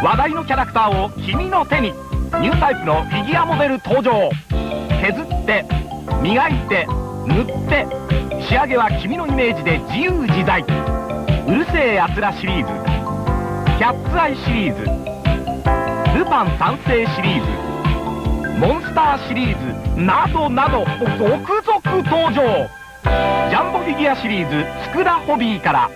話題のキャラクターを君の手に。ニュータイプのフィギュアモデル登場。削って磨いて塗って仕上げは君のイメージで自由自在。うるせえやつらシリーズ。キャッツアイシリーズ。ルパン三世シリーズ。モンスターシリーズ。などなど続々登場。ジャンボフィギュアシリーズ。つくラホビーから。